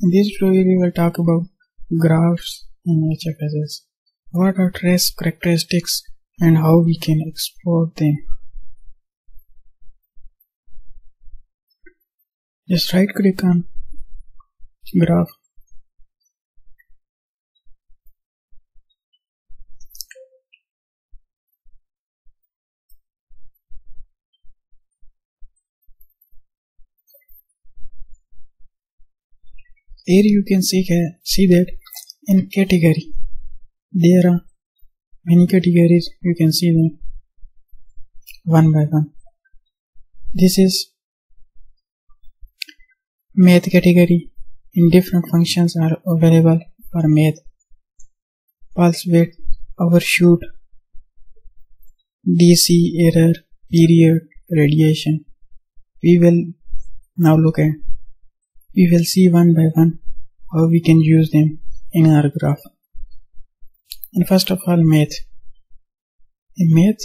In this tutorial we will talk about graphs in HFSS. What are trace characteristics and how we can export them. Just right click on graph here you can see see that in category. There are many categories. You can see them one by one. This is math category. In different functions are available for math. Pulse width overshoot dc error period radiation. We will now look at we will see one by one how we can use them in our graph. And first of all, math. In math,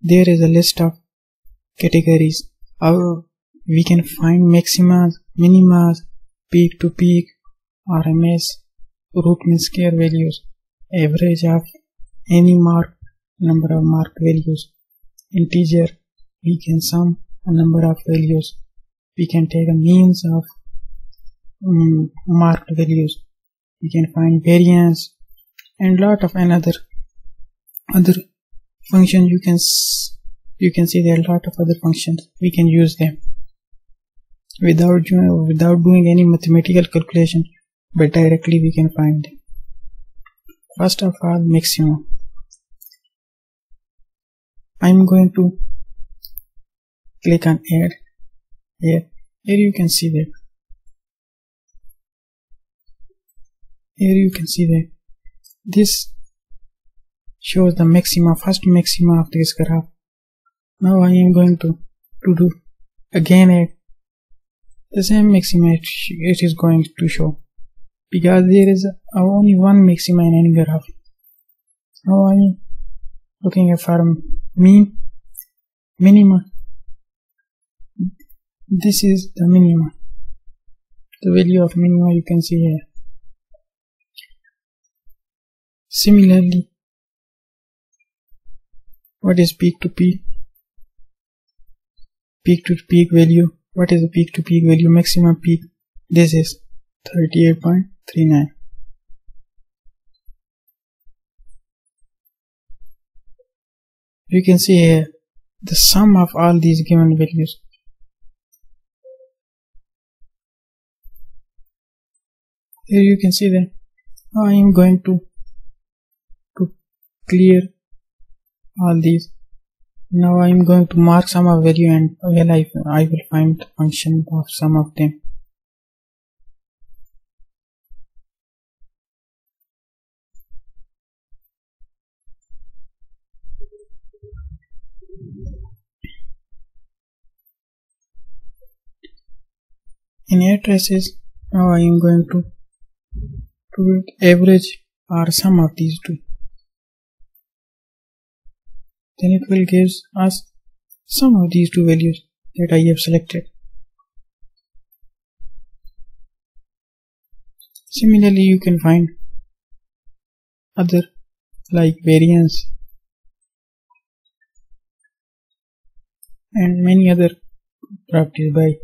there is a list of categories how we can find maxima, minima, peak to peak, RMS, root mean square values, average of any mark, number of mark values, integer, we can sum a number of values we can take a means of um, marked values. We can find variance and lot of another other functions you can you can see there are a lot of other functions. We can use them without without doing any mathematical calculation but directly we can find them. First of all maximum. I'm going to click on add here here you can see that. Here you can see that. This shows the maxima first maxima of this graph. Now I am going to to do again add the same maxima it is going to show. Because there is only one maxima in any graph. Now I am looking for mean minima this is the minima the value of minima you can see here. Similarly what is peak to peak? Peak to peak value. What is the peak to peak value? Maximum peak. This is 38.39 you can see here the sum of all these given values here you can see that I am going to to clear all these. Now I am going to mark some of value and well I, I will find the function of some of them. In traces now I am going to average or sum of these two. Then it will give us sum of these two values that I have selected. Similarly you can find other like variance and many other properties by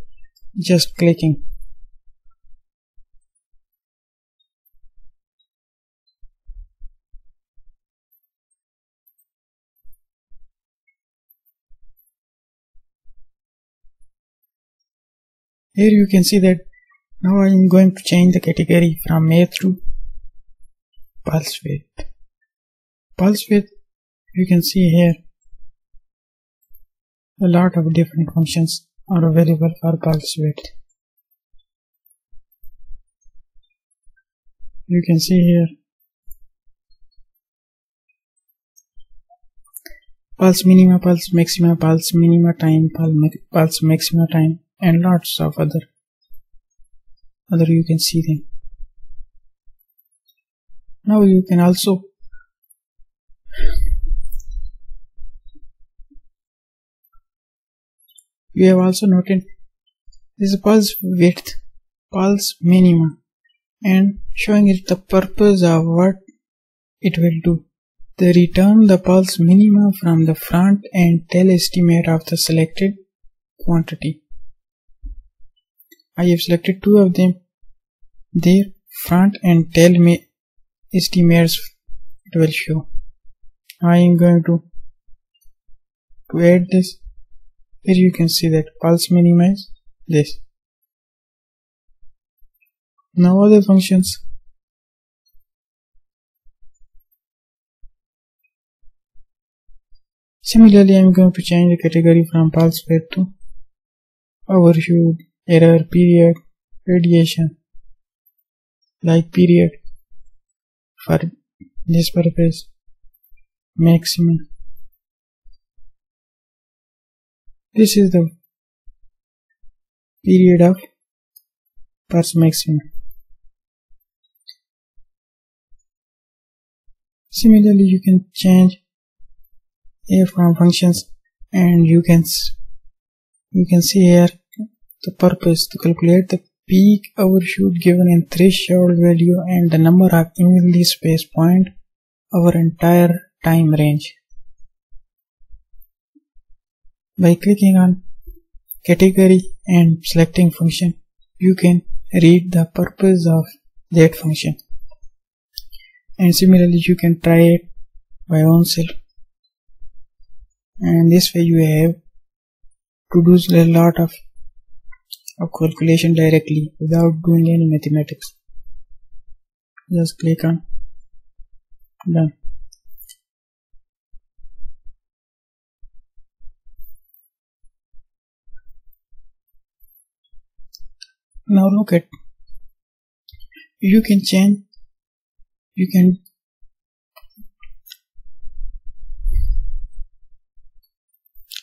just clicking Here you can see that now I am going to change the category from math to pulse width. Pulse width you can see here a lot of different functions are available for pulse width. You can see here pulse minima, pulse maxima, pulse minima time, pulse maxima time and lots of other other you can see them now you can also we have also noted this pulse width pulse minima and showing it the purpose of what it will do. They return the pulse minima from the front and tail estimate of the selected quantity. I have selected two of them. Their front and tail me estimates it will show. I am going to to add this. Here you can see that pulse minimize this. Now other functions. Similarly, I'm going to change the category from pulse width to overshoot, error, period, radiation, like period for this purpose, maximum. This is the period of pulse maximum. Similarly, you can change a from functions and you can you can see here the purpose to calculate the peak overshoot given in threshold value and the number of evenly spaced point over entire time range. By clicking on category and selecting function, you can read the purpose of that function and similarly you can try it by ownself and this way you have to do a lot of, of calculation directly without doing any mathematics. Just click on. Done. Now look at you can change you can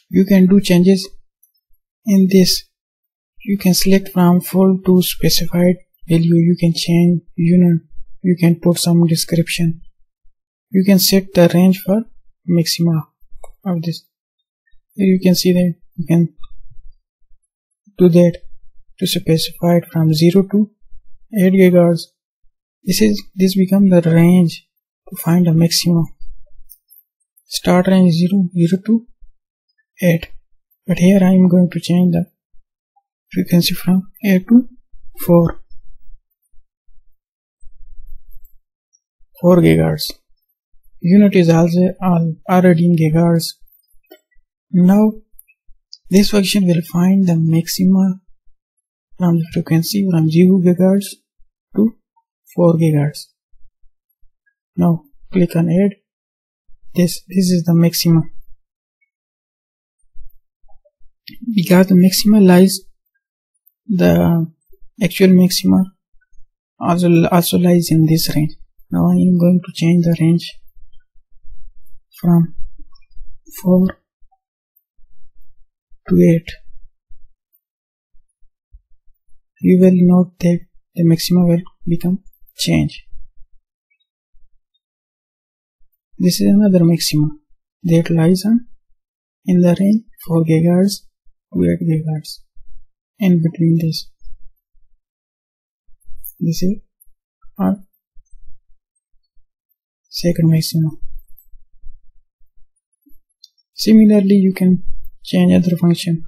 you can do changes in this you can select from full to specified value. You can change you know you can put some description. You can set the range for maxima of this. Here you can see that you can do that to specify it from 0 to 8 gigahertz this is this become the range to find a maximum. Start range 0 0 to 8 but here I am going to change the frequency from 8 to 4 4 gigahertz unit is also already in gigahertz now this function will find the maxima from the frequency from 0 gigahertz to 4 gigahertz. Now click on add. This this is the maximum. Because the maxima lies the actual maxima also also lies in this range. Now I am going to change the range from 4 to 8. You will note that the maxima will become change. This is another maxima that lies on in the range 4 GHz to 8 GHz and between this. This is our second maximum Similarly, you can change other function.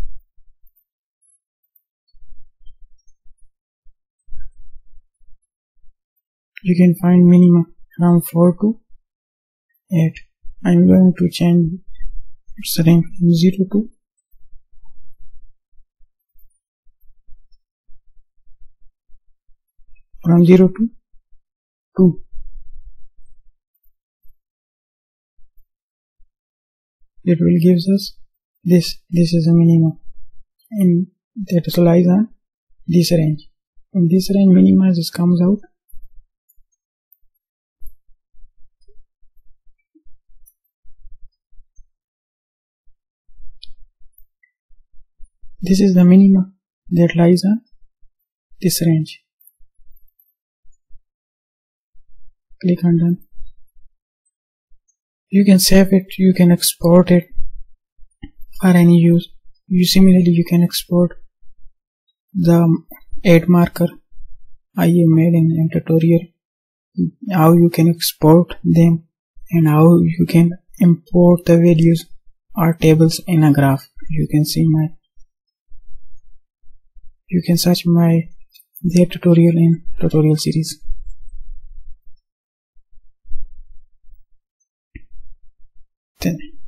You can find minimum from 4 to 8 I'm going to change range from 0 to from 0 to 2 It will gives us this this is a minimum. And that lies on this range. And this range minima just comes out. This is the minima that lies on this range. Click on done. You can save it, you can export it for any use. You similarly you can export the add marker I have made in a tutorial how you can export them and how you can import the values or tables in a graph you can see my you can search my their tutorial in tutorial series then